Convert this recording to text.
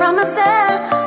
promises.